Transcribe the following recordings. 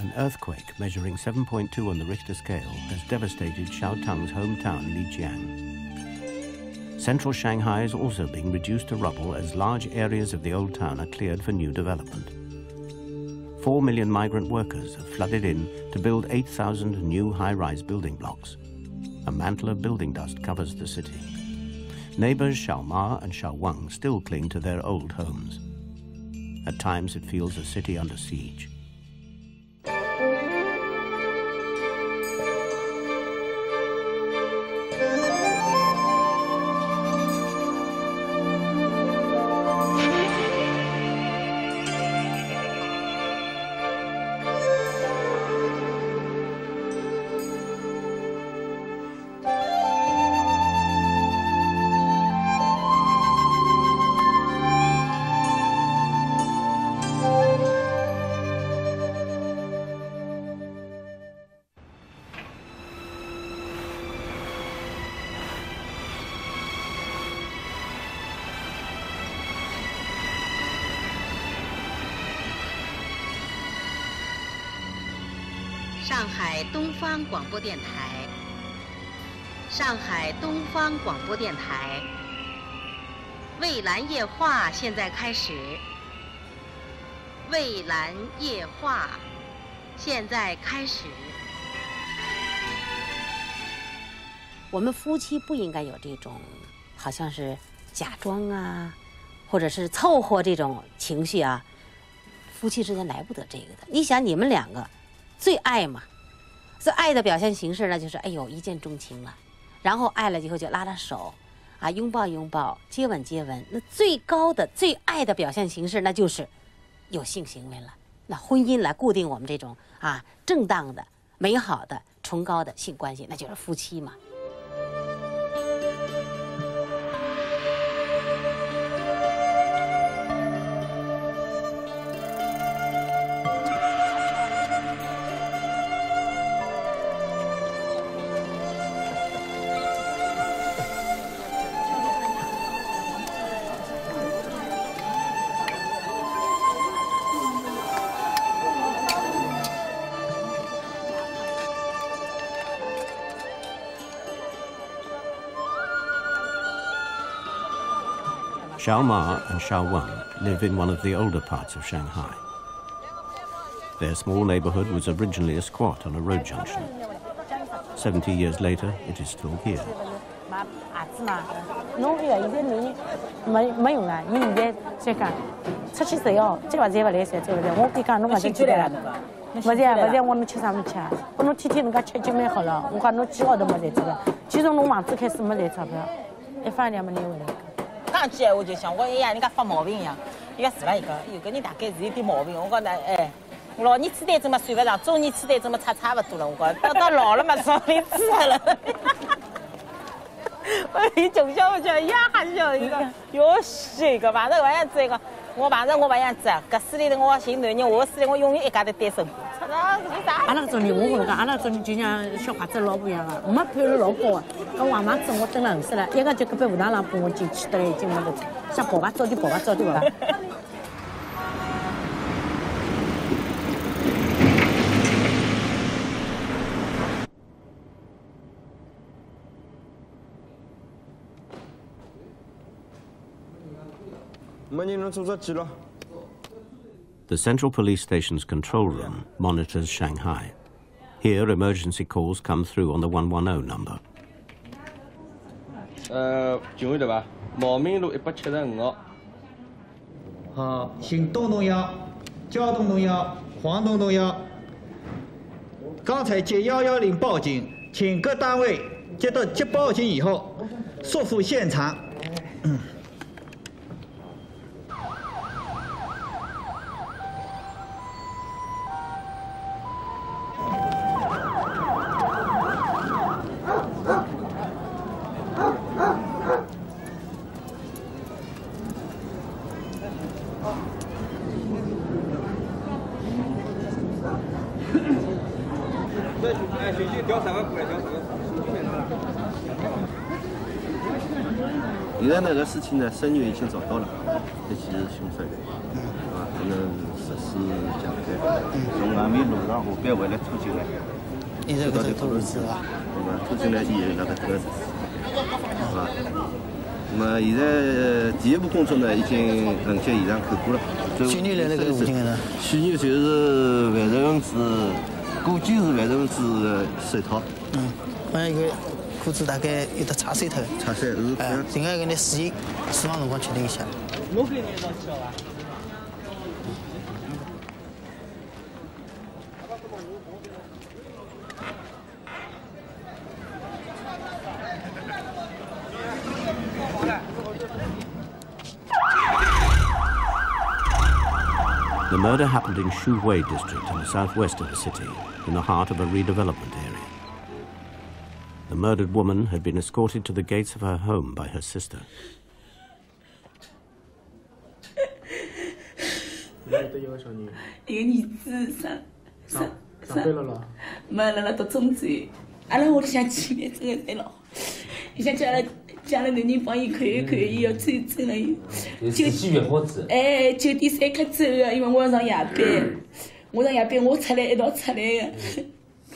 an earthquake measuring 7.2 on the Richter scale has devastated Xiaotang's hometown, Lijiang. Central Shanghai is also being reduced to rubble as large areas of the old town are cleared for new development. Four million migrant workers have flooded in to build 8,000 new high-rise building blocks. A mantle of building dust covers the city. Neighbors Xiaoma and Xiaowang still cling to their old homes. At times it feels a city under siege. 播电台，上海东方广播电台，蔚蓝夜话现在开始。蔚蓝夜话现在开始。我们夫妻不应该有这种，好像是假装啊，或者是凑合这种情绪啊。夫妻之间来不得这个的。你想，你们两个。最爱嘛，这爱的表现形式呢，就是哎呦一见钟情了，然后爱了以后就拉拉手，啊拥抱拥抱，接吻接吻。那最高的最爱的表现形式，那就是有性行为了。那婚姻来固定我们这种啊正当的、美好的、崇高的性关系，那就是夫妻嘛。Xiao Ma and Xiao Wang live in one of the older parts of Shanghai. Their small neighborhood was originally a squat on a road junction. Seventy years later, it is still here. 侬这讲出去，我，就起来了。不是不是，我侬吃啥么吃？我侬天天侬讲吃就蛮好了。我讲侬几号都没赚这个，就从侬房子开始没赚钞票，一分两没拿回来。讲句闲话就像我一样，人家发毛病一样。伊讲是伐？伊讲有个人大概是有点毛病。我讲那哎，老年痴呆症嘛算不上，中年痴呆症嘛差差不多了。我讲到到老了嘛，说明痴了。我伊从小我就一哈笑，伊讲哟西个，反正搿样子一个，我反正我勿样子，搿世里头我寻男人，我世里我永远一家头单身。阿拉种人，我跟侬讲，阿拉种人就像小华子老婆一样的，没配了老高的。搿黄房子我蹲了五十了，一个就隔壁武大郎帮我进去，得了已经那个想跑吧，早点跑吧，早点跑吧。没人能做着急了。The Central Police Station's control room monitors Shanghai. Here, emergency calls come through on the 110 number. 呃，警卫对吧？茂名路一百七十五号。好，请东东幺，交通东幺，黄东东幺。刚才接幺幺零报警，请各单位接到接报警以后，速赴现场。现在那个事情呢，声源已经找到了，这起是凶杀案，啊，可能实施强奸。从外面路上河边回来偷进来，现在搿头偷儿子伐？对伐？偷进来以后，那个这个，是吧？那么现在第一步工作呢，已经痕迹现场看过了。去年来那个事情呢？去年就是犯罪分子，估计是犯罪分子的手套。嗯，好像一个裤子大概有得擦碎脱。擦碎是。哎，另外一个呢，死因死亡辰光确定一下。我给你一张票啊。Murder happened in Shu Wei district in the southwest of the city, in the heart of a redevelopment area. The murdered woman had been escorted to the gates of her home by her sister. 一个儿子上上上班了咯？没了了，读中专。阿拉屋里向气氛真的侪老好，你像叫阿拉叫阿拉男人帮伊看一看，伊要走走了伊。就天气越好子。哎，九点三刻走个，因为我要上夜班，我上夜班我出来一道出来个，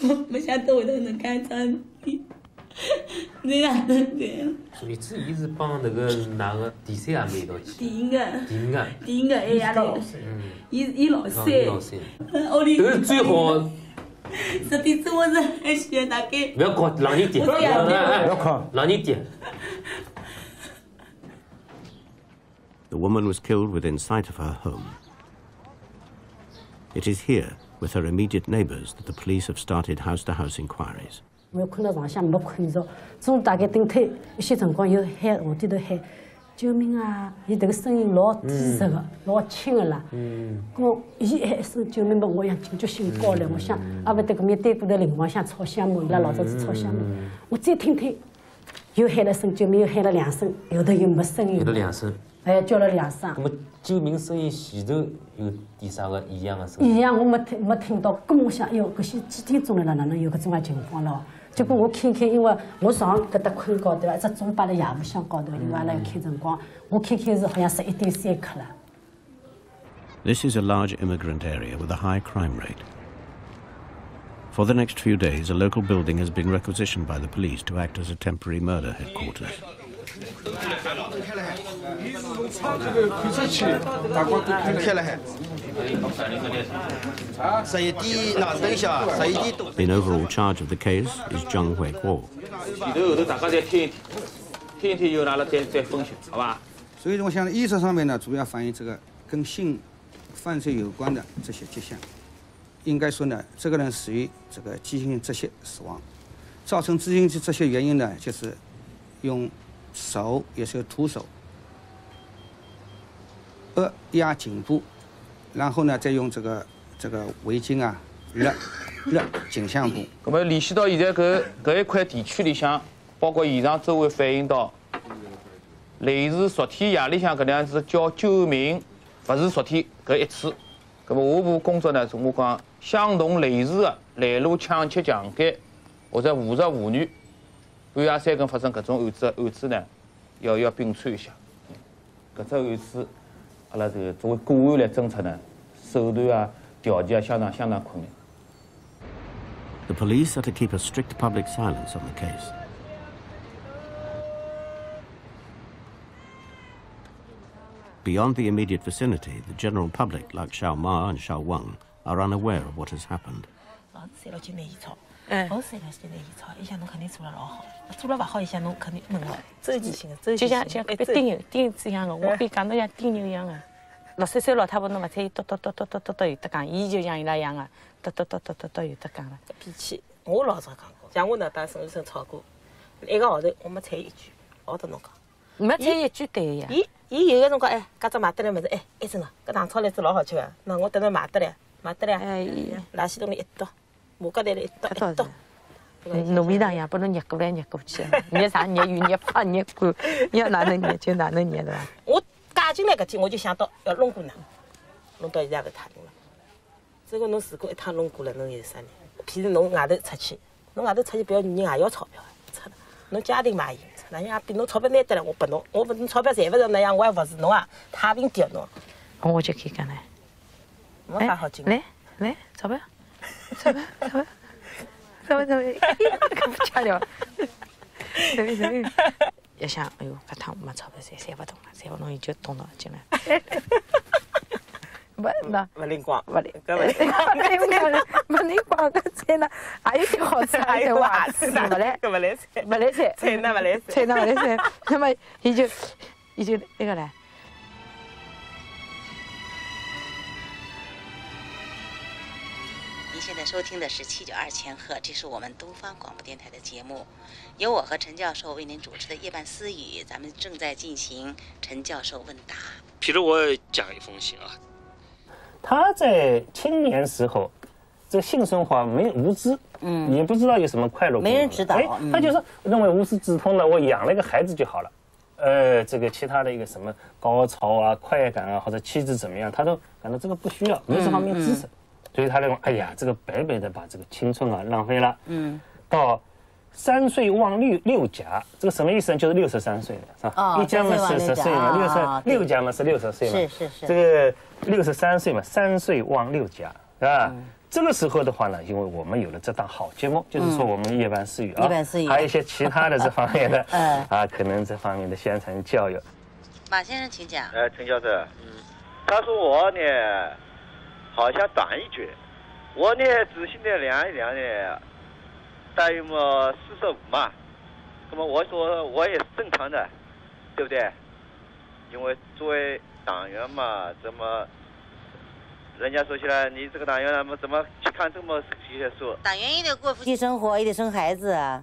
我没想到会得能干桩事体，那样能对。所以子伊是帮那个哪个第三阿妹一道去？第一个。第一个。第一个哎呀嘞，伊伊老三。老三。屋里。都是最好。实体生活是很喜大概。不要搞冷一点，不要搞冷一点。The woman was killed within sight of her home. It is here, with her immediate neighbours, that the police have started house-to-house inquiries. 我看到上向没看着，从大概等退一些辰光，又喊下低头喊救命啊！伊这个声音老低实的，老轻的啦。嗯。我伊喊一声救命嘛，我想警觉性高了，我想阿不得搿面对过的灵光像炒香木，伊拉老早子炒香木。我再听听，又喊了声救命，又喊了两声，后头又没声音。有了两声。哎，叫了两声。那么救命声音前头有点啥个异样的声音？异样我没听没听到，咁我想，哎哟，搿些几点钟了，哪能有搿种个情况咯？结果我看看，因为我上搿搭困觉对伐？一只钟摆辣夜幕厢高头，因为阿拉要看辰光，我看看是好像十一点三刻了。This is a large immigrant area with a high crime rate. For the next few days, a local building has been requisitioned by the police to act as a temporary murder headquarters. 开了还。十一点那等一下，十一点多。In overall charge of the case is Zhang Huiguo. 前头后头大家再听一听，听一听以后，阿拉再再分析，好吧？所以我想，医生上面呢，主要反映这个跟性犯罪有关的这些迹象。应该说呢，这个人属于这个急性窒息死亡。造成急性这些原因呢，就是用手也是徒手。扼压颈部，然后呢，再用这个这个围巾啊勒 勒颈项部。那么联系到现在搿搿一块地区里向，包括现场周围反映到，类似昨天夜里向搿能样子叫救命，勿是昨天搿一次。那么下步工作呢，是我讲相同类似的拦路抢劫、强奸或者误杀妇女，半夜三更发生搿种案子的案子呢，要要并串一下。搿只案子。阿拉这个作为个案来侦查呢，手段啊、条件啊相当相当困难。The police are to keep a strict public silence on the case. Beyond the immediate vicinity, the general public, like Xiao Ma and Xiao Wang, are unaware of what has happened. 哎，我生了就来伊炒，伊想侬肯定做了老好，做了勿好，伊想侬肯定闷了。周期性的，就像像钉牛钉子一样的，我比讲侬像钉牛一样的。六十岁老太婆侬勿睬伊，嘟嘟嘟嘟嘟嘟嘟有得讲，伊就像伊拉一样的，嘟嘟嘟嘟嘟嘟有得讲了。脾气，我老早讲过，像我呢当孙医生吵过，一个号头我没睬伊一句，我得侬讲。没睬一句对呀。伊伊有个辰光哎，搿只买得来物事哎，医生啊，搿糖炒栗子老好吃个，那我等侬买得来，买得来，哎，垃圾桶里一倒。我搿台里一倒一倒，糯米糖呀，把侬捏过来捏过去，捏啥捏有捏胖捏宽，要哪能捏就哪能捏的。我嫁进来搿天，我就想到要弄过呢，弄到现在勿太弄了。这个侬如果一趟弄过了，侬有啥呢？譬如侬外头出去，侬外头出去不要女人也要钞票，出了。侬家庭嘛，哪样比侬钞票拿得了，我拨侬，我侬钞票赚勿着那样，我还服侍侬啊，太平点侬。我就可以讲嘞，没啥好进。来。来，钞票，什么什么什么什么，可不假了。对对对。一想，哎呦，搿趟没钞票，赚赚勿动了，赚勿动伊就动脑筋了。不，那勿灵光，勿灵，搿勿灵光，勿灵光，勿灵光，搿菜呢，还有点好吃，还有哇，吃勿来，勿来菜，勿来菜，菜那勿来菜，菜那勿来菜，那么伊就，伊就那个唻。现在收听的是七九二千赫，这是我们东方广播电台的节目，由我和陈教授为您主持的夜半私语，咱们正在进行陈教授问答。譬如我讲一封信啊，他在青年时候，这性生活没无知，嗯，也不知道有什么快乐，没人指导哎嗯。他就说认为无师自通了，我养了一个孩子就好了。呃，这个其他的一个什么高潮啊、快感啊，或者妻子怎么样，他都感到这个不需要，没有这方面知识，所以他认为，哎呀，这个白白的把这个青春啊浪费了。嗯，到三岁望六六甲，这个什么意思呢？就是六十三岁了，是吧？哦一家嘛是十岁嘛，六三六甲啊对十六甲嘛是六十岁嘛。是是是这个六十三岁嘛，三岁望六甲，是吧？嗯这个时候的话呢，因为我们有了这档好节目，就是说我们夜半私语啊，夜半私语还有一些其他的这方面的，嗯啊，可能这方面的宣传教育。马先生，请讲。哎，陈教授，嗯，他说我呢，好像短一截，我呢仔细的量一量呢，大约么四十五嘛，那么我说我也是正常的，对不对？因为作为党员嘛，怎么，人家说起来，你这个党员怎么怎么去看这么些书？党员也得过夫妻生活，也得生孩子啊。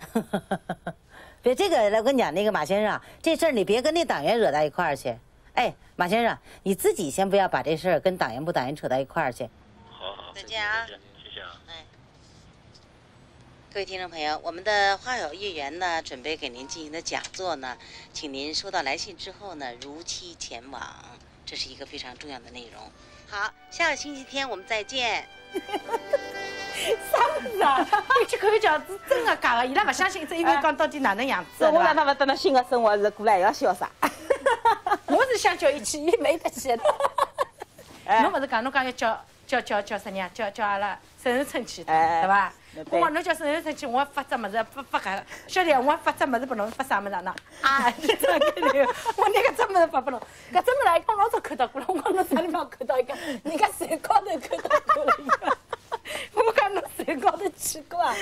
别这个，来我跟你讲，那个马先生啊，这事儿你别跟那党员惹到一块儿去。哎，马先生，你自己先不要把这事儿跟党员不党员扯到一块儿去。好好，再见啊！谢谢啊。哎各位听众朋友，我们的花友月圆呢，准备给您进行的讲座呢，请您收到来信之后呢，如期前往，这是一个非常重要的内容。好，下个星期天我们再见。啥子啊？你去看饺子真的假的？伊拉不相信，这因为讲到底哪能样子，我让他们等到新的生活是过来要潇洒。我是想叫伊去，伊没得去。哎侬勿是讲侬讲要叫叫叫叫啥人？叫叫阿拉沈日春去，哎对伐？我讲侬叫沈日春去，我发只物事发发搿，晓得我发只物事拨侬，发啥物事呢？啊，我那个只物事发拨侬，搿只物事一讲老早看到过了，我讲侬啥地方看到一个？人家山高头看到过了一个。我讲侬山高头去过啊？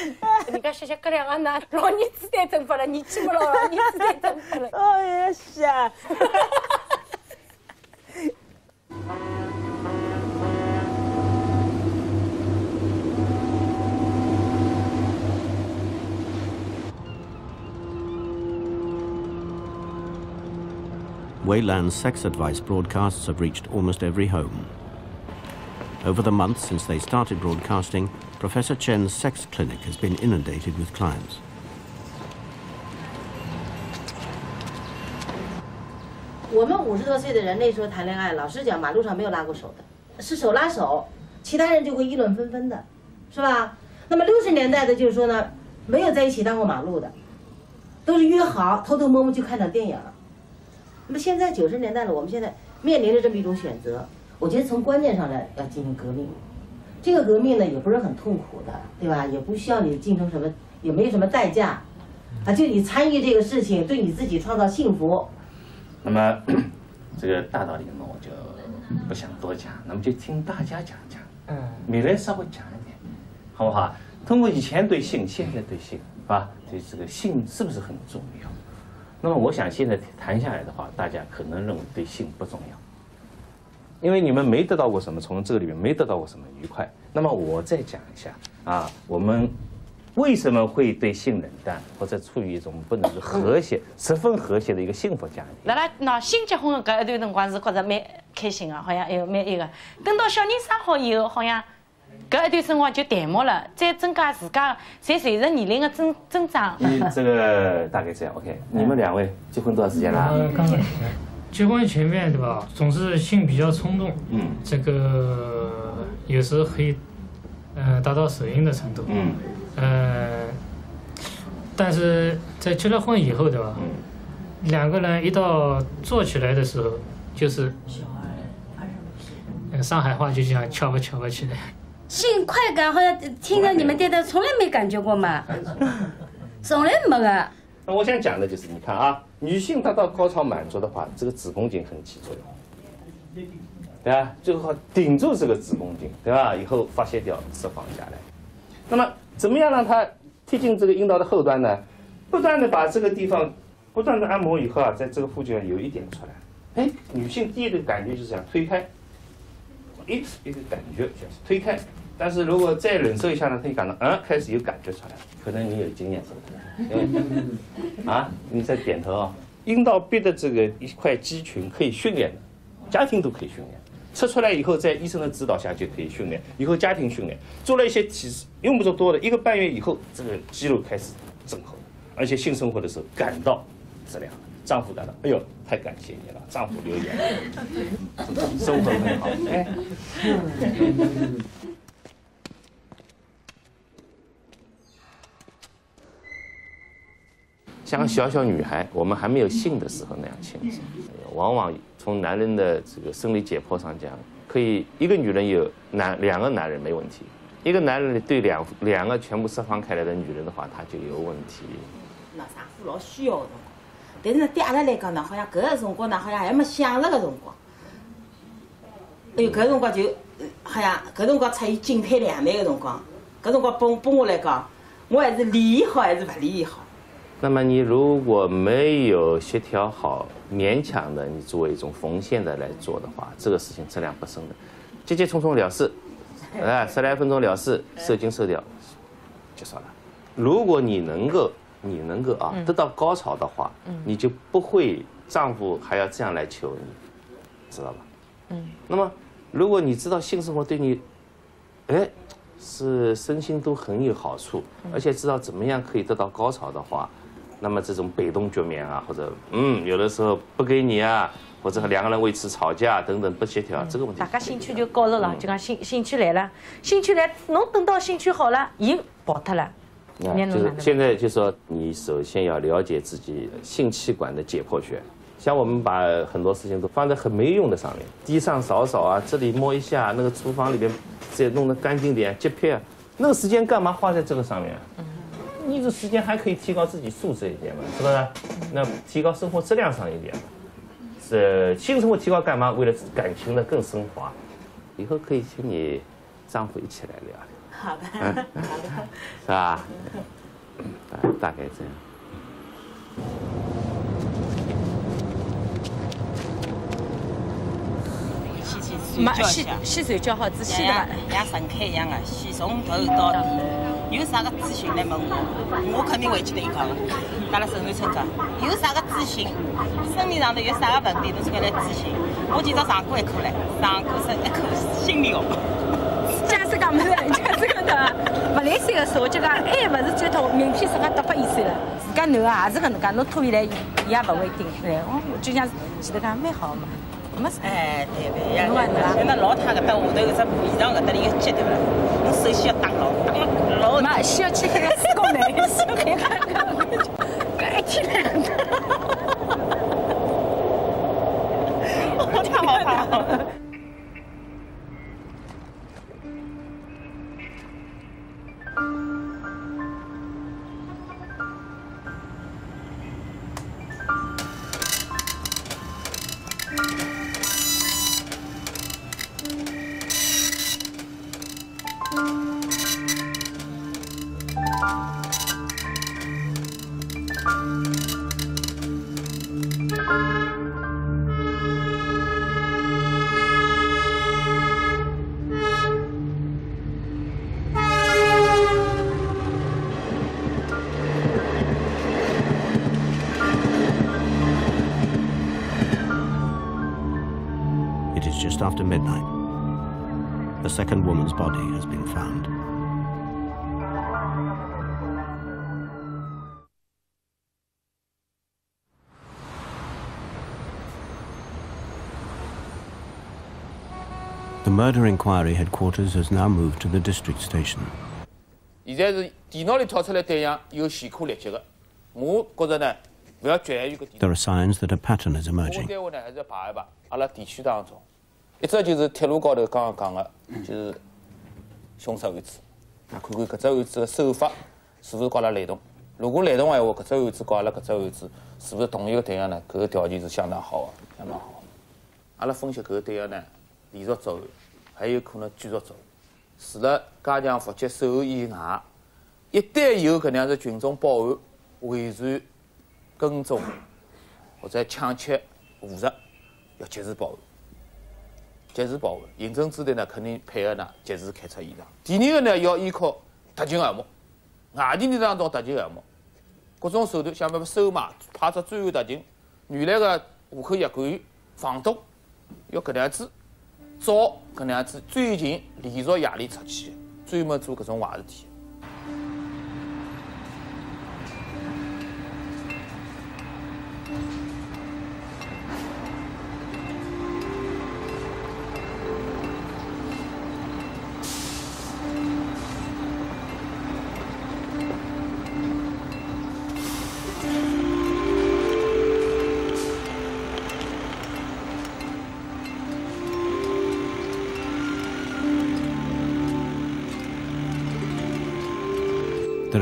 人家歇歇搿两个呢，老儿子单征发了，年纪不老，老儿子单征发了。哎呀，是啊。Wayland's sex advice broadcasts have reached almost every home. Over the months since they started broadcasting, Professor Chen's sex clinic has been inundated with clients. 我们五十多岁的人那时候谈恋爱，老实讲，马路上没有拉过手的，是手拉手，其他人就会议论纷纷的，是吧？那么六十年代的，就是说呢，没有在一起荡过马路的，都是约好偷偷摸摸去看场电影。那么现在九十年代了，我们现在面临着这么一种选择，我觉得从观念上来要进行革命。这个革命呢，也不是很痛苦的，对吧？也不需要你进行什么，也没有什么代价，啊，就你参与这个事情，对你自己创造幸福。那么 这个大道理呢，我就不想多讲，那么就听大家讲讲。嗯，你来稍微讲一点，好不好？通过以前对性，现在对性，是吧？对这个性是不是很重要？那么我想现在谈下来的话，大家可能认为对性不重要，因为你们没得到过什么，从这个里面没得到过什么愉快。那么我再讲一下啊，我们为什么会对性冷淡，或者处于一种不能够和谐、十分和谐的一个幸福家庭？辣辣喏新结婚的搿一段辰光是觉着蛮开心的，好像有蛮一个。等到小人生好以后，好像搿一段生活就淡漠了，再增加自家随随着年龄的增增长。你这个大概这样，OK？你们两位结婚多少时间了？呃，刚才结婚前面对吧，总是性比较冲动，嗯，这个有时可以，呃，达到手淫的程度，嗯，呃，但是在结了婚以后对吧，两个人一到做起来的时候，就是呃上海话就叫翘不翘不起来。性快感好像听着你们电台从来没感觉过嘛，从来没个。那我想讲的就是，你看啊，女性达到高潮满足的话，这个子宫颈很起作用，对吧？最后顶住这个子宫颈，对吧？以后发泄掉，释放下来。那么，怎么样让它贴近这个阴道的后端呢？不断的把这个地方不断的按摩以后啊，在这个附近有一点出来。哎，女性第一个感觉就是想推开，一一个感觉就是推开。但是如果再忍受一下呢，可以感到，嗯，开始有感觉出来了。可能你有经验，是不是？啊，你在点头啊。阴道壁的这个一块肌群可以训练的，家庭都可以训练。测出来以后，在医生的指导下就可以训练。以后家庭训练，做了一些体式，用不着多的，一个半月以后，这个肌肉开始整合，而且性生活的时候感到质量。丈夫感到，哎呦，太感谢你了，丈夫留言，生活很好，哎。像小小女孩，我们还没有性的时候那样亲热，往往从男人的这个生理解剖上讲，可以一个女人有男两个男人没问题，一个男人对两两个全部释放开来的女人的话，他就有问题。那丈夫老需要的，但是呢，对阿拉来讲呢，好像搿个辰光呢，好像还没享受个辰光。哎呦，搿辰光就好像搿辰光出现进退两难个辰光，搿辰光拨拨我来讲，我还是理伊好还是勿理伊好？那么你如果没有协调好，勉强的你作为一种缝线的来做的话，这个事情质量不升的，急急匆匆了事，哎，十来分钟了事，射精射掉，结束了。如果你能够，你能够啊得到高潮的话，你就不会丈夫还要这样来求你，知道吧？嗯。那么如果你知道性生活对你，哎，是身心都很有好处，而且知道怎么样可以得到高潮的话。那么这种被动局面啊，或者嗯，有的时候不给你啊，或者两个人为此吵架等等不协调，这个问题。大家兴趣就高了了，就讲兴兴趣来了，兴趣来，侬等到兴趣好了，又跑脱了。啊，就是现在就说你首先要了解自己性器官的解剖学，像我们把很多事情都放在很没用的上面，地上扫扫啊，这里摸一下，那个厨房里边再弄得干净点，洁癖，那个时间干嘛花在这个上面？你这时间还可以提高自己素质一点嘛，是不是？那提高生活质量上一点嘛。是性生活提高干嘛？为了感情的更升华。以后可以请你丈夫一起来聊。好的，好的，是吧？大概这样。洗洗洗睡觉好，仔细的嘛，像盛开一样的，洗从头到底。有啥个咨询来问我，我肯定会去对讲的。阿拉沈南村讲，有啥个咨询，生理上头有啥个问题，都是该来咨询。我今朝上过一课嘞，上过是一课心理学。假使讲么子，假使讲的勿来三个说，我，就讲还勿是最头名片自家搭八一岁了。自家男个也是搿能介，侬拖伊来，伊也勿会顶出来。哦，就像前头讲蛮好嘛。没事哎，对对呀，像那老太搿搭下头搿只皮上搿搭里有结对伐？侬首先要打牢，打牢。妈，需要去看看子宫内，需要看看，一天两趟。太好太好。midnight. A second woman's body has been found. The murder inquiry headquarters has now moved to the district station. 现在是电脑里掏出来对象有前科劣迹的，我觉着呢，不要局限于个。There are signs that a pattern is emerging. 我单位呢还是要排一排，阿拉地区当中。 一只就是铁路高头刚刚讲的，就是凶杀案子，啊，看看搿只案子的手法是勿是跟阿拉雷同。如果雷同的话，搿只案子跟阿拉搿只案子是勿是同一个对象呢？搿个条件是相当好的，相当好。阿拉分析搿个对象呢，连续作案，还有可能继续作案。除了加强伏击守候以外，一旦有搿样子群众报案、尾随、跟踪或者抢劫、误杀，要及时报案。及时报案，刑侦支队呢肯定配合呢，及时开出现场。第二个呢，要依靠特警项目，外地人当中特警项目，各种手段想办法收买，派出专案特警，原来的户口业管员、房东，要搿能样子找搿能样子最近连续夜里出去，专门做搿种坏事体。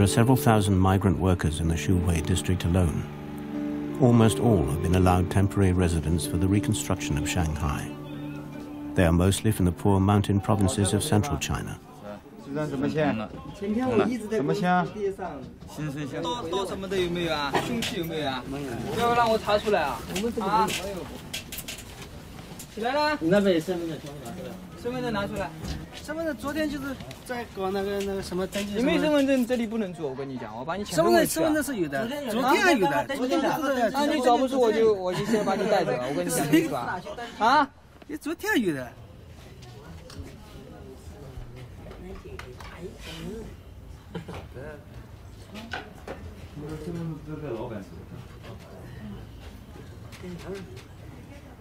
Are several thousand migrant workers in the Shuwei district alone. Almost all have been allowed temporary residence for the reconstruction of Shanghai. They are mostly from the poor mountain provinces of central China. 身份证昨天就是在搞那个那个什么登记。你没身份证这里不能做，我跟你讲，我把你身份证身份证是有的，昨天还有的，昨天的。那，你找不出我就我就先把你带走了，我跟你讲清楚啊。啊，你昨天还有的。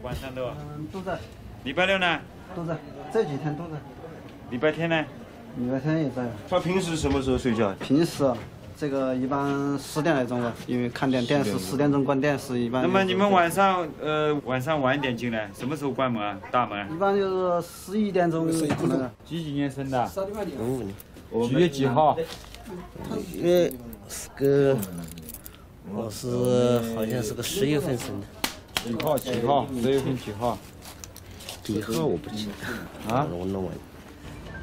晚上都。嗯，都在。礼拜六呢？都在，这几天都在。礼拜天呢？礼拜天也在。他平时什么时候睡觉？平时啊，这个一般十点来钟吧，因为看点电视，十点钟关电视一般。那么你们晚上呃晚上晚一点进来，什么时候关门啊？大门？一般就是十一点钟可能。几几年生的？五五年。几月几号？月是个，我是好像是个十月份生的。几号？几号？十月份几号？几号？我不记得。啊？我弄完。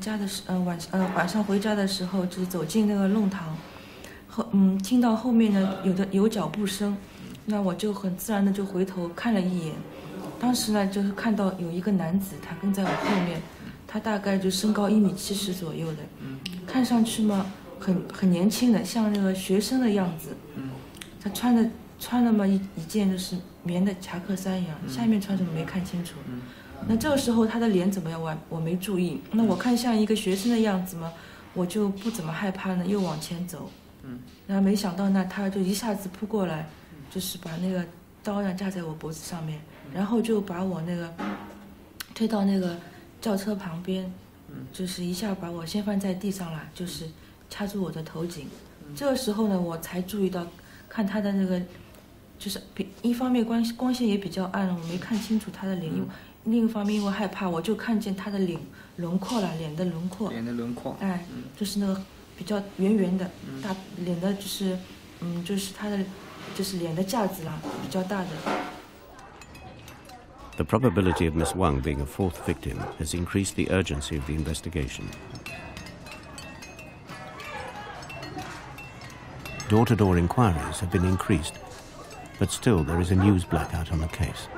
家的时，呃晚呃晚上回家的时候，就是走进那个弄堂，后嗯听到后面呢有的有脚步声，那我就很自然的就回头看了一眼，当时呢就是看到有一个男子，他跟在我后面，他大概就身高一米七十左右的，看上去嘛很很年轻的，像那个学生的样子，他穿的穿了嘛一一件就是棉的夹克衫一样，下面穿什么没看清楚。那这个时候他的脸怎么样？我我没注意。那我看像一个学生的样子嘛，我就不怎么害怕呢，又往前走。嗯。然后没想到呢，他就一下子扑过来，就是把那个刀呢架在我脖子上面，然后就把我那个推到那个轿车旁边，就是一下把我掀翻在地上了，就是掐住我的头颈。这个时候呢，我才注意到，看他的那个，就是比一方面光光线也比较暗，我没看清楚他的脸，因为。另一方面，因为害怕，我就看见他的脸轮廓了，脸的轮廓。脸的轮廓。哎，就是那个比较圆圆的，大脸的，就是，嗯，就是他的，就是脸的架子啦，比较大的。The probability of Miss Wang being a fourth victim has increased the urgency of the investigation. Door-to-door inquiries have been increased, but still there is a news blackout on the case.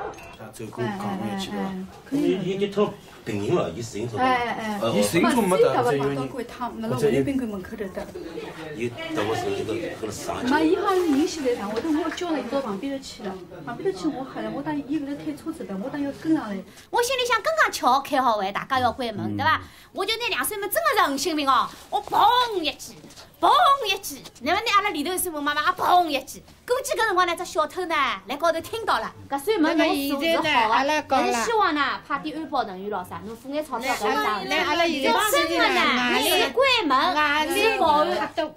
走过岗位去了。可能伊伊套定型了，伊自行车。哎哎，伊自行车没得，得，只只有到过一趟，没了我那宾馆门口头的。伊到我手这个搿个啥？嘛，伊好像人先来上，后头我叫了伊到旁边头去了，旁边头去我喊了，我当伊搿来推车子的，我当要跟上来。我心里想，刚刚巧开好会，大家要关门，对伐？我就拿两扇门，真的是很幸运哦，我砰一记。砰一记，那么呢，阿拉里头是问妈妈，也砰一记。估计搿辰光呢，只小偷呢，来高头听到了，搿扇门侬锁是好个，但是希望呢，派点安保人员咯啥，侬付眼钞票搿啥事体。要真的呢，你是关门，是保安，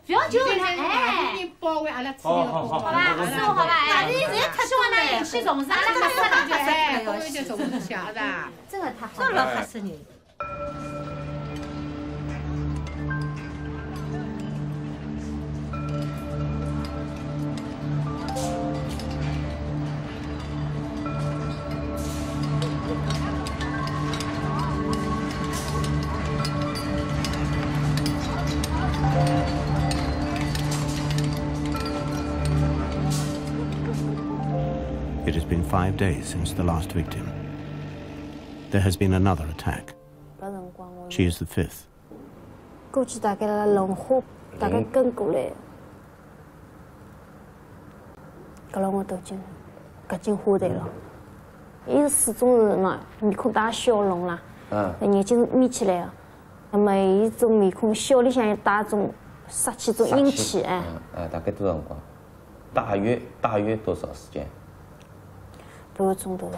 不要就呢，哎。保卫阿拉处理好，好吧，是好吧，哎，你现在太希望呢，有些重视阿拉搿啥子哎，公安局同事晓得，真的太好了，这老吓死人。Five days since the last victim. There has been another attack. She is the fifth. 估计大概辣龙虾大概跟过来，搿了我都进搿进花坛了。伊是始终是嘛，面孔带笑容啦，嗯，眼睛眯起来了。那么伊种面孔笑里向又带种杀气，种阴气哎。哎，大概多少辰光？大约大约多少时间？半个钟头了？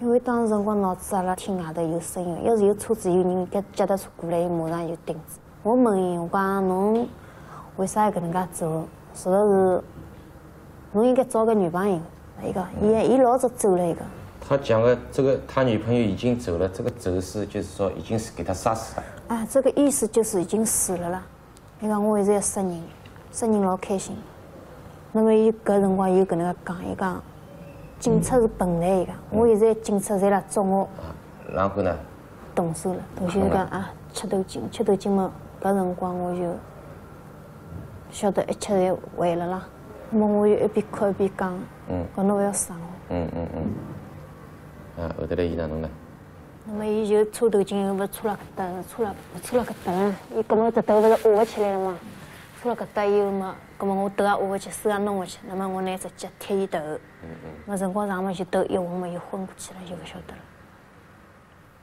因为当时辰光脑子阿拉听外头有声音，要是有车子有人搿脚踏车过来，伊马上就盯住。我问伊，我讲侬为啥要搿能介走？是勿是侬应该找个女朋友。伊讲，伊伊老早走了一个。他讲的这个，他女朋友已经走了，这个走是就是说已经是给他杀死了。啊，这个意思就是已经死了啦。伊讲我现在要杀人，杀人老开心。那么伊搿辰光又搿能介讲，伊讲警察是笨蛋，一个我现在警察在来捉我。然后呢？动手了，同学讲啊，吃头巾，吃头巾嘛，搿辰光我就晓得一切侪完了啦。那么我就一边哭一边讲，嗯，讲侬勿要杀我。嗯嗯嗯。啊，后头来伊哪能呢？那么伊就搓头巾，又勿搓了搿搭，搓了搓了搿搭。伊搿么只头勿是压勿起来了嘛？搓了搿搭以后嘛，搿么我头也压勿起，手啊弄勿起。那么我拿只脚踢伊头。嗯嗯。那辰光上嘛就头一昏嘛，就昏过去了，就勿晓得了。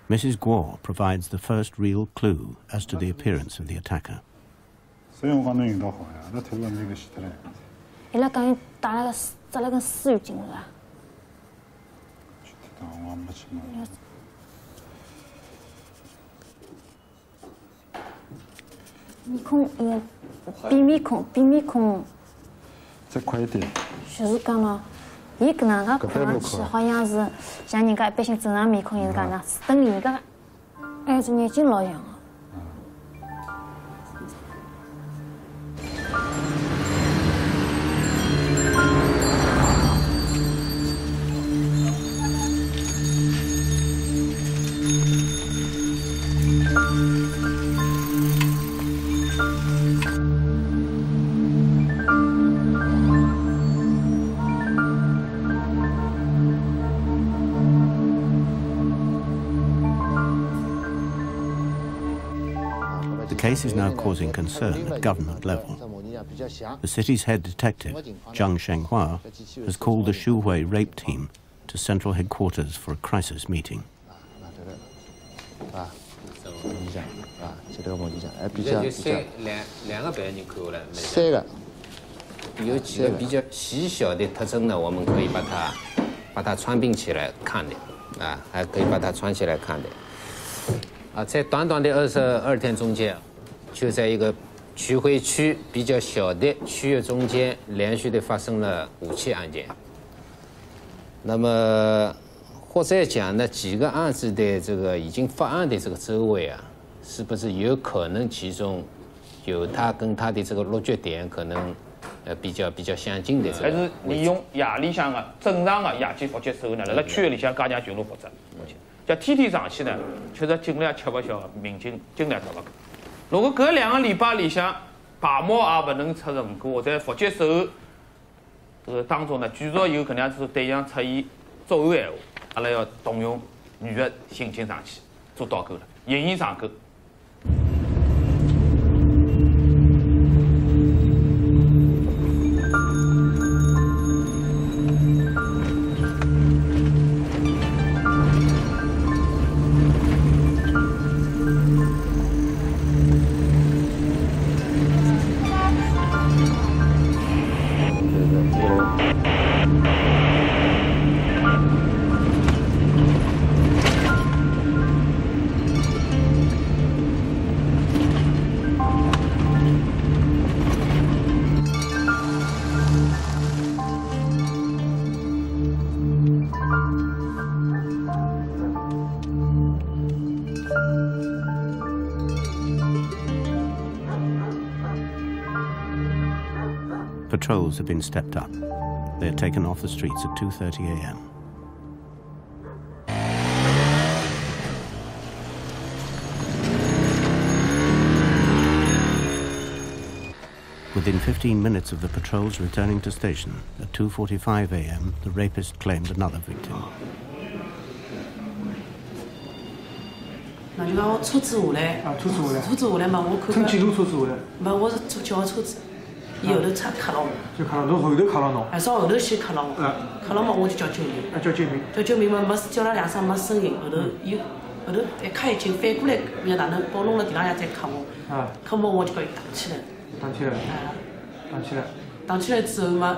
Mrs. Guo provides the first real clue as to the appearance of the attacker. 所以我讲侬运道好呀，那头发那个洗脱了。伊拉讲伊打了个扎了根丝浴巾是伐？我没去问。面孔，呃，比面孔，变面孔。再快一点。就是讲咯，伊搿能介看上去好像是像人家一般性正常面孔，人家那瞪人家，哎，这眼睛老像个。case is now causing concern at government level. The city's head detective, Zhang Shenghua, has called the Shuhui rape team to central headquarters for a crisis meeting. 啊，理想啊，就这个模拟讲，哎，比现在就较比较三两两个白人看下来，三个，有几个比较细小的特征呢，我们可以把它把它穿并起来看的，啊，还可以把它穿起来看的。啊，在短短的二十二天中间， 就在一个区会区比较小的区域中间，连续的发生了五起案件。那么，或者讲呢，几个案子的这个已经发案的这个周围啊，是不是有可能其中有他跟他的这个落脚点可能呃比较比较相近的这个还是利用夜里向的正常的夜间伏击手呢，辣辣区域里向加强巡逻布置。叫天天上去呢，确实尽量吃勿消民警尽量找勿到。如果搿两个礼拜里向排摸也勿能出成果，或者伏击手这个当中呢，继续有搿能样子对象出现作案闲话，阿拉要动用女的心情上去做导购了，引以上钩。Patrols have been stepped up. They are taken off the streets at 2.30 a.m. Within 15 minutes of the patrols returning to station, at 2.45 a.m., the rapist claimed another victim. 那就讲我车子下来，啊，车子下来，车子下来嘛，我看到乘几路车子下来，没，我是坐叫车子， 伊后头擦卡了我，就卡了侬后头卡了侬，还是后头先卡了我，卡了嘛我就叫救命，啊叫救命，叫救命嘛没叫了两声没声音，后头伊后头一卡一紧反过来，不晓得哪能把我弄了地浪向再卡我，啊，卡我我就把伊打起来，打起来，打起来，打起来之后嘛，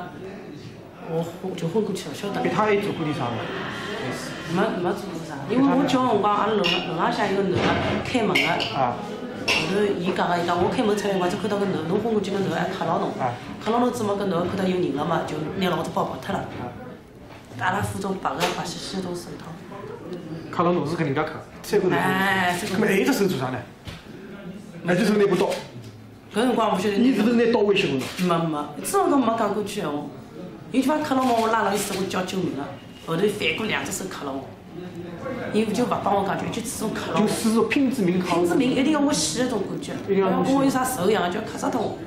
我昏就昏过去了，晓得。比他还做过点啥吗？没没做过啥，因为我叫辰光，阿拉楼楼浪向有个男的开门的，啊，后头伊讲个，伊讲我开门出来，我只看到个男，侬昏过去个男还卡牢侬，卡牢侬之后搿男看到有人了嘛，就拿老子包跑脱了，阿拉副总白个白兮兮都手套，卡了侬是跟人家卡，三个人，哎，搿么还一只手做啥呢？那就手拿把刀，搿辰光勿晓得。你。是不是拿刀威胁过侬？没没，之后搿没讲过句闲话，伊就讲卡牢我，我拉了伊手，我叫救命了，后头反过两只手卡牢我，伊就勿帮我讲，就就始终卡牢我。就始终拼致命卡拼致命，一定要我死那种感觉，一定要跟我有啥仇一样的，就要卡死脱我。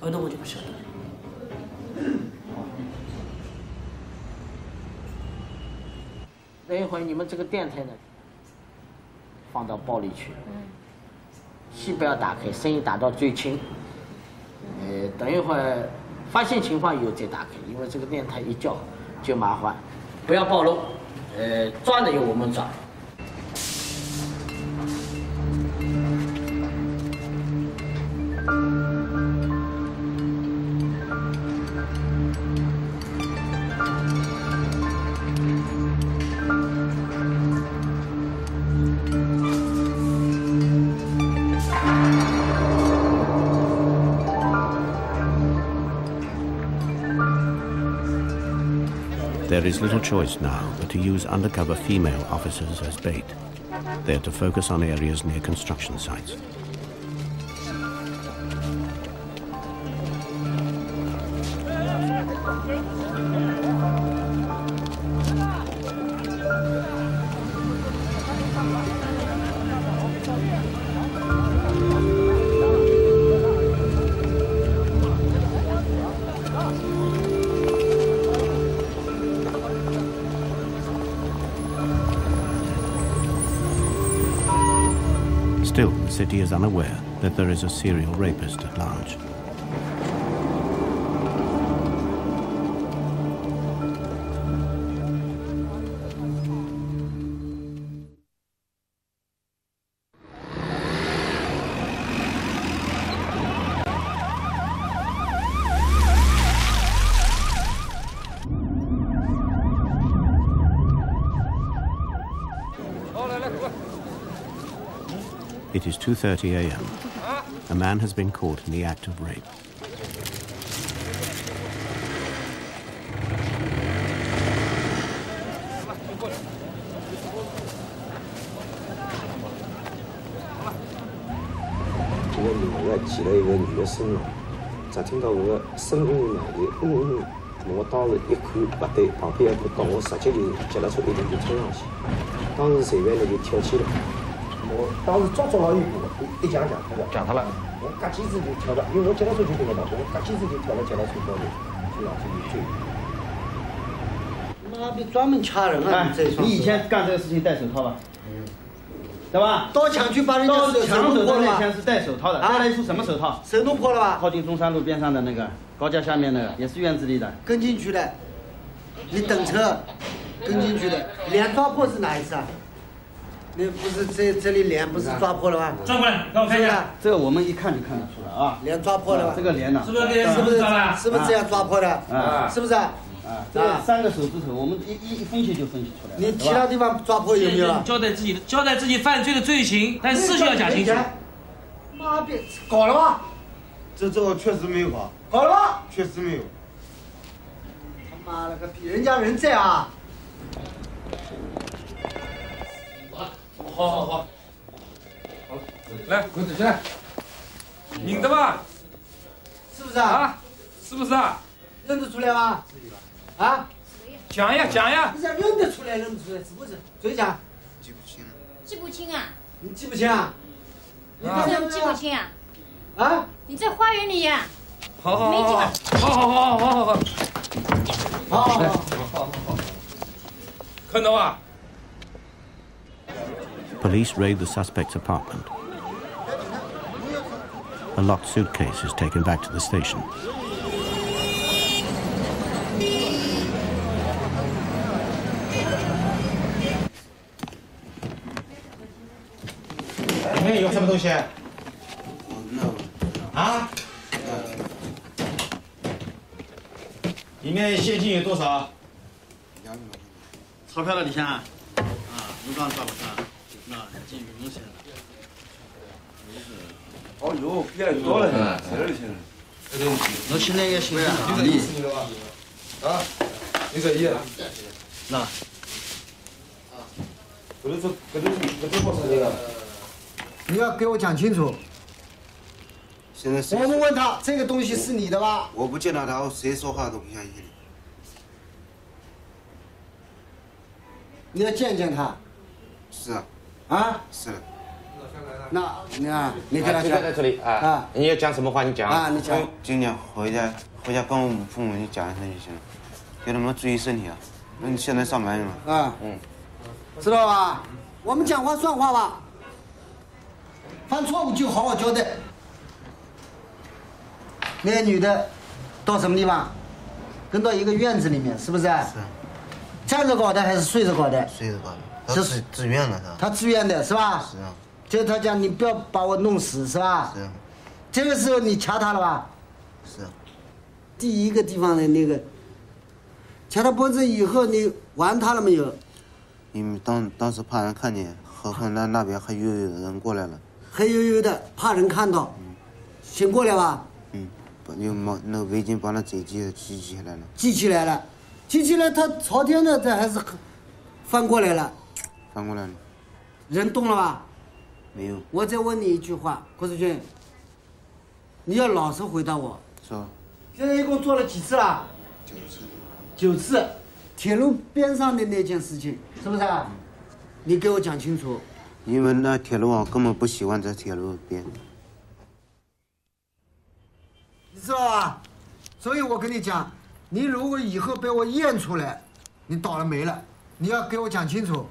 后头我就不晓得。等一会儿你们这个电台呢，放到包里去，先不要打开，声音打到最轻。呃，等一会儿发现情况以后再打开，因为这个电台一叫就麻烦，不要暴露。呃，赚的由我们赚。There is little choice now but to use undercover female officers as bait. They are to focus on areas near construction sites. City is unaware that there is a serial rapist at large. It is 2.30 a.m. A man has been caught in the act of rape. "这个女的骑了一个女的身浪，只听到搿个声音嘛，就嗯嗯，我当时一看勿对，旁边一部倒，我直接就脚踏车一定就跳上去，当时随便的就跳起来，我当时抓抓牢一股，一讲讲他了，讲他了，我嘎叽子就跳到，因为我脚踏车就蹲在旁边，我嘎叽子就跳到脚踏车高头，就上去就追。妈逼，专门掐人啊！哎，你以前干这个事情戴手套吧？对吧？刀抢去把人家手抢走的那天是戴手套的，啊戴了一副什么手套？手弄破了吧？靠近中山路边上的那个高架下面那个，也是院子里的。跟进去的，你等车，跟进去的，脸抓破是哪一次啊？那不是这这里脸不是抓破了吗？转过来，让我看一下。这个我们一看就看得出来啊，脸抓破了吧？这个脸呢？是不是是不是是不是这样抓破的？啊，是不是啊？啊，这三个手指头，我们一一一分析就分析出来了。你其他地方抓破有没有啊？交代自己的交代自己犯罪的罪行，但事情要讲清楚。妈逼，搞了吧？这这个确实没有搞，搞了吧？确实没有。他妈了个逼，人家人在啊！好好好，好了，来，滚起来，拧的吧？是不是啊？啊，是不是啊？认得出来吗？啊？讲呀讲呀你这认得出来认不出来？是不是？谁讲？记不清记不清啊？你记不清啊？你为什么记不清啊？啊？你在花园里呀？好好好吧？好好好好好好好，好好好好好，看到吧？Police raid the suspect's apartment. A locked suitcase is taken back to the station. 里面有什么东西？啊？里面现金有多少？钞票的里向啊，啊，你刚抓不上，那 进去东西了。哦哟，变多了，现在？侬现在也行啊，你这意思了吧？啊，你这意思？那。搿头说，搿头搿头不是这个。你要给我讲清楚。现在谁我们问他，这个东西是你的吧？我不见到他，谁说话都不相信。你要见见他。是啊。啊？是的。那你看，你跟他就讲。在这里啊啊！你要讲什么话你讲啊你讲今天回家回家跟我父母就讲一声就行了，给他们注意身体啊。那你现在上班去嘛？啊。嗯。知道吧？我们讲话算话吧。犯错误就好好交代。那个女的到什么地方？跟到一个院子里面，是不是？是。站着搞的还是睡着搞的？睡着搞的。他自自愿的，他。他自愿的是吧？是啊。就他讲你不要把我弄死是吧？是啊。这个时候你掐他了吧？是啊。第一个地方的那个，掐他脖子以后，你玩他了没有？因为当当时怕人看见，何况那那边还有有人过来了。黑黝黝的，怕人看到，醒过来吧？嗯，把用毛那个围巾把那嘴系系起来了。系起来了，系起来他朝天的，他还是翻过来了，翻过来了。人动了吧？没有。我再问你一句话，郭志军，你要老实回答我。说。现在一共做了几次了？九次。九次，铁路边上的那件事情，是不是啊？你给我讲清楚。因为那铁路网根本不喜欢在铁路边。你知道吧？所以我跟你讲，你如果以后被我验出来，你倒了霉了。你要给我讲清楚，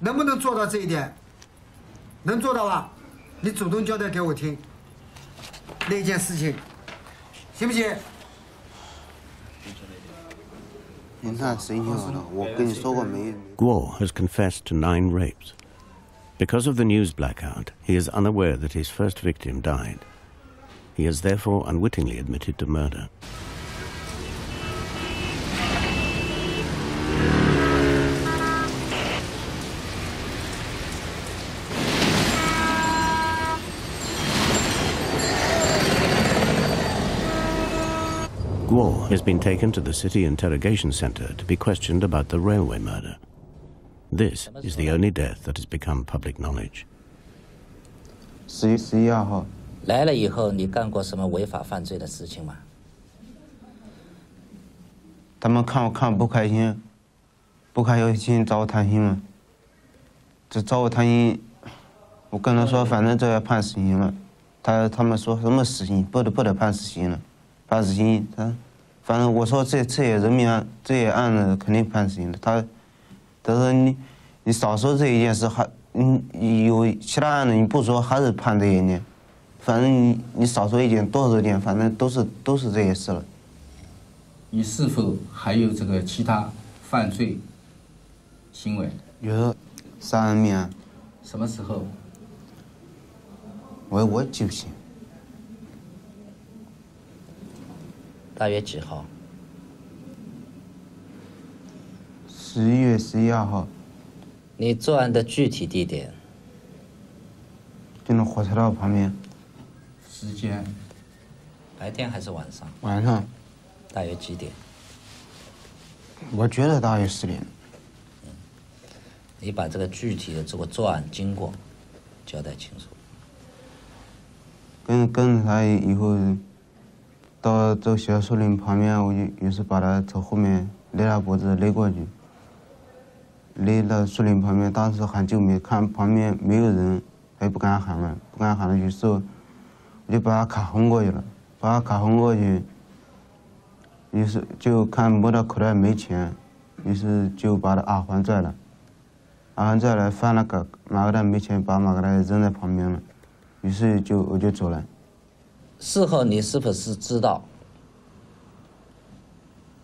能不能做到这一点？能做到吧？你主动交代给我听。那件事情，行不行？你那神经好了，我跟你说过没？ Guo has confessed to nine rapes. Because of the news blackout, he is unaware that his first victim died. He has therefore unwittingly admitted to murder. Guo has been taken to the city interrogation center to be questioned about the railway murder. This is the only death that has become public knowledge. 十一十一二号，来了以后，你干过什么违法犯罪的事情吗？他们看我看不开心，不开心找我谈心嘛。这找我谈心，我跟他说，反正这要判死刑了。他他们说什么死刑？不得不得判死刑了，判死刑他 反正我说这这些人民案，这些案子肯定判死刑的。他，他说你你少说这一件事，还你有其他案子你不说，还是判这一年。反正你你少说一点，多说一点，反正都是都是这些事了。你是否还有这个其他犯罪行为？有杀人命案。什么时候？我我记不清。大约几号？十一月十一二号。你作案的具体地点？就那火车道旁边。时间？白天还是晚上？晚上。大约几点？我觉得大约十点。你把这个具体的这个作案经过交代清楚。跟跟着他以后，到这个小树林旁边，我就于是把他从后面勒他脖子勒过去，勒到树林旁边。当时喊救命，看旁边没有人，他也不敢喊了，不敢喊了，有时候我就把他卡轰过去了，把他卡轰过去。于是就看摸到口袋没钱，于是就把他耳环拽了，耳环拽了，翻了个马格袋没钱，把马格袋扔在旁边了，于是就我就走了。事后你是不是知道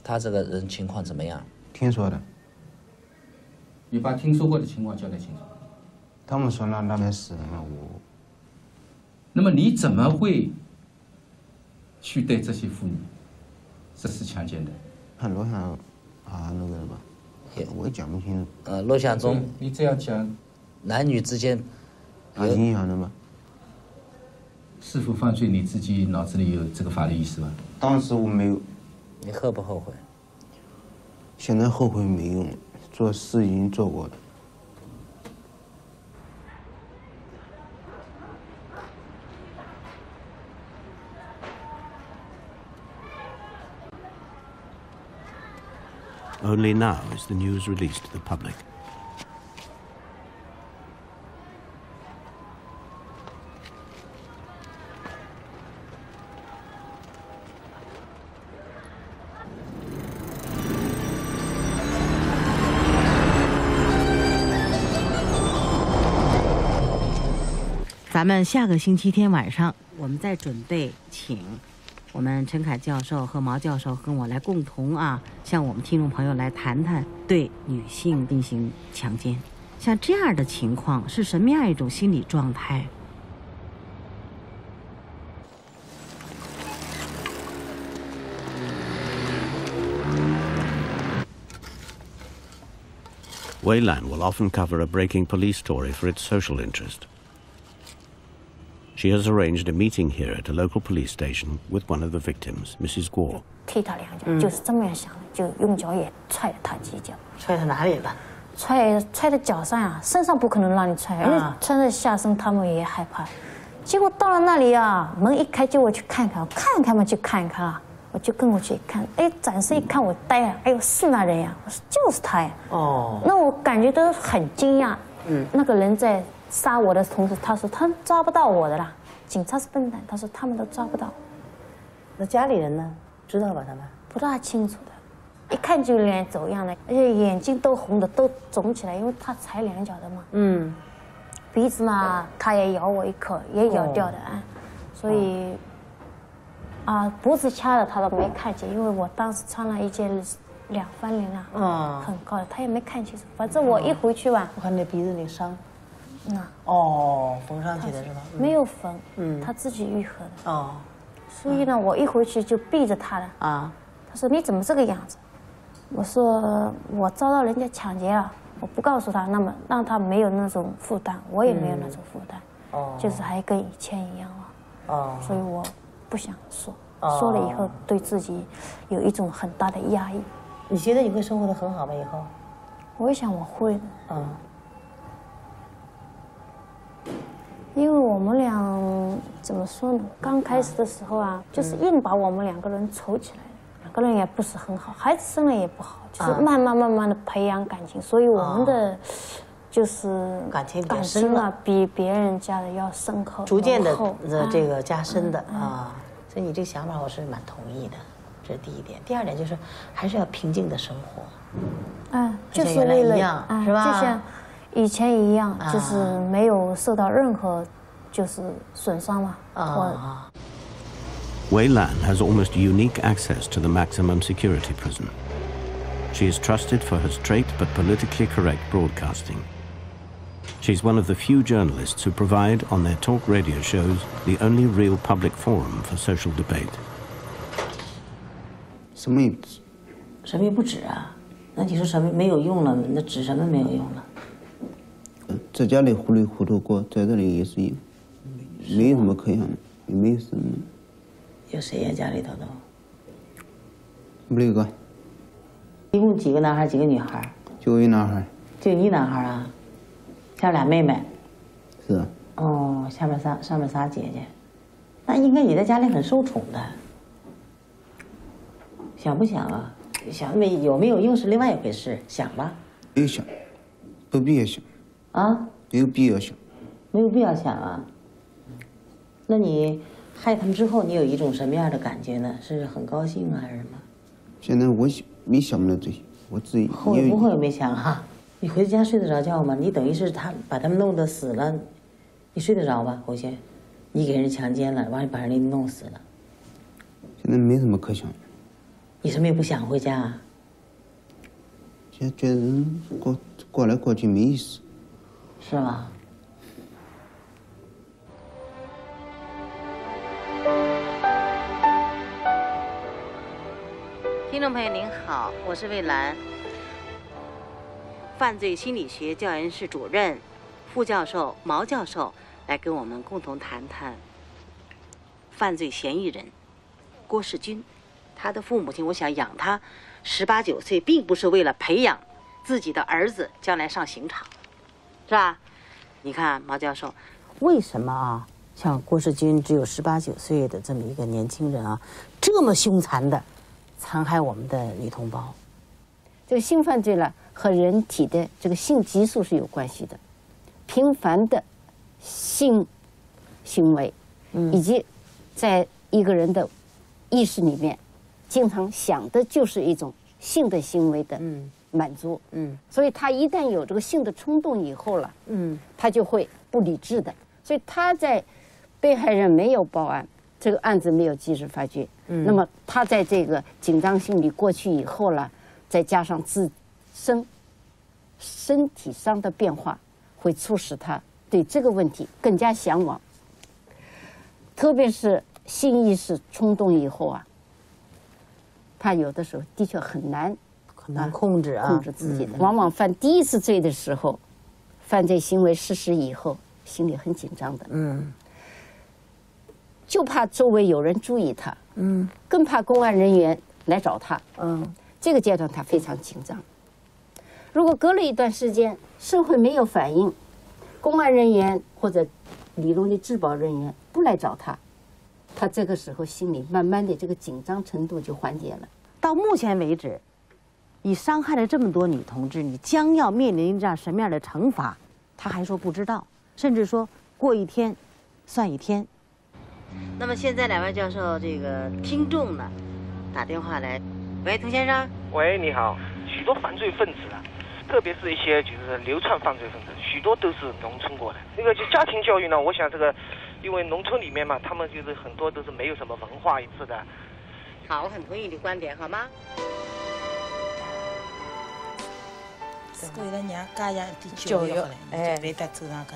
他这个人情况怎么样？听说的。你把听说过的情况交代清楚。他们说那那边死人了，我。那么你怎么会去对这些妇女？实施强奸的，看录像啊那个什么，我也讲不清楚。呃，录像中你这样讲，男女之间有影响的吗？是否犯罪？你自己脑子里有这个法律意识吗？当时我没有。你后不后悔？现在后悔没用，做事已经做过了。Only now is the news released to the public. 咱们下个星期天晚上，我们再准备请我们陈凯教授和毛教授跟我来共同啊，向我们听众朋友来谈谈对女性进行强奸，像这样的情况是什么样一种心理状态？Wayland will often cover a breaking police story for its social interest. She has arranged a meeting here at a local police station with one of the victims, Mrs. Guo. 踢他两脚，就是这么样想的，就用脚也踹了他几脚。踹他哪里了？踹踹在脚上呀，身上不可能让你踹，因为踹在下身，他们也害怕。结果到了那里啊，门一开，叫我去看看，看看嘛就看看啊，我就跟过去一看，哎，转身一看，我呆了，哎呦，是那人呀，我说就是他呀。哦。那我感觉都很惊讶。嗯。那个人在。杀我的同时，他说他抓不到我的啦，警察是笨蛋，他说他们都抓不到。那家里人呢？知道吧？他们不大清楚的，一看就脸走样的，而且眼睛都红的，都肿起来，因为他踩两脚的嘛。嗯。鼻子嘛，他也咬我一口，也咬掉的啊，所以啊，脖子掐了他都没看见，因为我当时穿了一件两翻领啊，嗯，很高的，他也没看清楚。反正我一回去吧，我看你鼻子那伤。那哦，缝上去的是吧？没有缝，嗯，他自己愈合的。哦，所以呢，我一回去就避着他了。啊，他说你怎么这个样子？我说我遭到人家抢劫了，我不告诉他，那么让他没有那种负担，我也没有那种负担。哦，就是还跟以前一样了。哦，所以我不想说，说了以后对自己有一种很大的压抑。你觉得你会生活的很好吗？以后？我也想我会的。嗯。因为我们俩怎么说呢？刚开始的时候啊，就是硬把我们两个人凑起来，两个人也不是很好，孩子生了也不好，就是慢慢慢慢的培养感情，所以我们的就是感情感情啊，比别人家的要深厚，逐渐的这个加深的啊。所以你这个想法我是蛮同意的。这是第一点。第二点就是还是要平静的生活。嗯，就是为了一样啊，是吧就像以前一样，啊就是没有受到任何就是损伤嘛。或 Wei Lan has almost unique access to the maximum security prison. She is trusted for her straight but politically correct broadcasting. She's one of the few journalists who provide, on their talk radio shows, the only real public forum for social debate. 什么也不止，什么也不止啊？那你说什么没有用了？那指什么没有用了？ 在家里糊里糊涂过，在这里也是有，没有什么可想的，也没有什么，有谁呀？家里头都没有个，一共几个男孩，几个女孩？就一男孩，就你男孩啊？下面俩妹妹。是啊，哦，下面仨，上面仨姐姐，那应该你在家里很受宠的。想不想啊？想没有没有用是另外一回事，想吧。没有想，不必也想，啊，没有必要想。没有必要想啊。那你害他们之后，你有一种什么样的感觉呢？是很高兴啊，还是什么？现在我想没想不了这些，我自己后悔不后悔没想啊？你回家睡得着觉吗？你等于是他把他们弄得死了，你睡得着吧？侯先，你给人强奸了，完了把人给弄死了，现在没什么可想的，你什么也不想回家啊？现在觉得人过过来过去没意思。是吗？听众朋友您好，我是魏兰，犯罪心理学教研室主任、副教授毛教授来跟我们共同谈谈。犯罪嫌疑人郭世军，他的父母亲，我想养他十八九岁，并不是为了培养自己的儿子将来上刑场，是吧？你看毛教授，为什么啊？像郭世军只有十八九岁的这么一个年轻人啊，这么凶残的残害我们的女同胞？这个性犯罪呢，和人体的这个性激素是有关系的。频繁的性行为，以及在一个人的意识里面，经常想的就是一种性的行为的满足。嗯，所以他一旦有这个性的冲动以后了，嗯，他就会不理智的。所以他在被害人没有报案，这个案子没有及时发觉，嗯那么他在这个紧张心理过去以后了，再加上自身身体上的变化，会促使他对这个问题更加向往。特别是性意识冲动以后啊，他有的时候的确很难很难控制啊，控制自己的。嗯往往犯第一次罪的时候，犯罪行为实施以后，心里很紧张的。嗯，就怕周围有人注意他，嗯，更怕公安人员来找他。嗯，这个阶段他非常紧张。如果隔了一段时间，社会没有反应，公安人员或者理论的治保人员不来找他，他这个时候心里慢慢的这个紧张程度就缓解了。到目前为止，你伤害了这么多女同志，你将要面临着什么样的惩罚？他还说不知道，甚至说过一天算一天。那么现在两位教授，这个听众呢，打电话来，喂，童先生，喂，你好。许多犯罪分子啊，特别是一些就是流窜犯罪分子，许多都是农村过来。那个就家庭教育呢，我想这个，因为农村里面嘛，他们就是很多都是没有什么文化意识的。好，我很同意你的观点，好吗？是为了让家养点教育哎就来得走上去。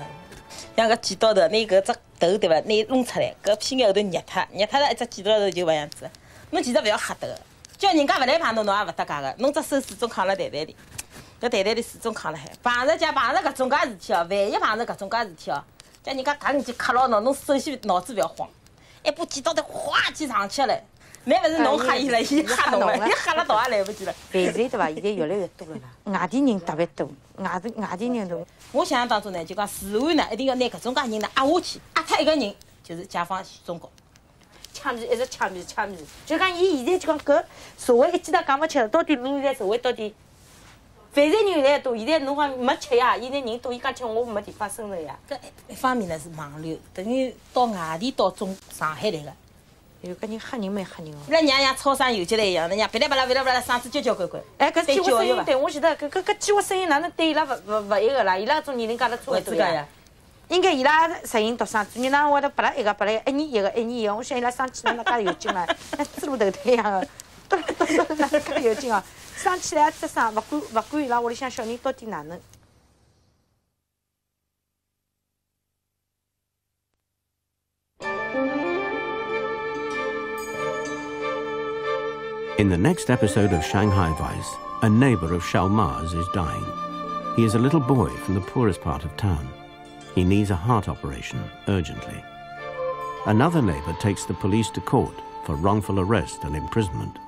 像个剪刀头，拿搿只头对伐？拿弄出来，搿片后头捏脱，捏脱了一只剪刀头就搿样子。侬其实勿要吓得个，叫人家勿来碰侬，侬也勿搭界个。侬只手始终扛辣台台里，搿台台里始终扛辣海。碰着讲碰着搿种介事体哦，万一碰着搿种介事体哦，叫人家搿眼就磕牢侬，侬首先脑子勿要慌，一把剪刀头哗就上去了。那勿是侬吓伊了，伊吓侬了，伊吓了倒也来不及了。犯罪对伐？现在越来越多了啦，外地人特别多，外地外地人多。我想象当中呢，就讲治安呢，一定要拿搿种介人呢压下去，压脱一个人就是解放中国。枪毙一直枪毙枪毙，就讲伊现在就讲搿社会一记头讲勿清了，到底侬现在社会到底犯罪人越来越多，现在侬讲没吃呀，现在人多，伊讲吃我没地方生存呀。搿一方面呢是盲流，等于到外地到中上海来个，有个人吓人蛮吓人哦。伊拉娘像超生游击队一样，那娘噼里啪啦噼里啪啦，嗓子叫叫滚滚。哎，搿计划声音，对我记得搿搿搿计划声音哪能对伊拉勿勿勿一个啦？伊拉种年龄介头差勿多呀。应该伊拉实行独生子女，哪会得拔了一个拨了一个，一年一个一年一个，我想伊拉生起来哪介有劲啦，像猪猡头胎一样的，嘟嘟嘟嘟哪介有劲哦！生起来只生，勿管勿管伊拉屋里向小人到底哪能。In the next episode of Shanghai Vice, a neighbor of Shalmar's is dying. He is a little boy from the poorest part of town. He needs a heart operation urgently. Another neighbor takes the police to court for wrongful arrest and imprisonment.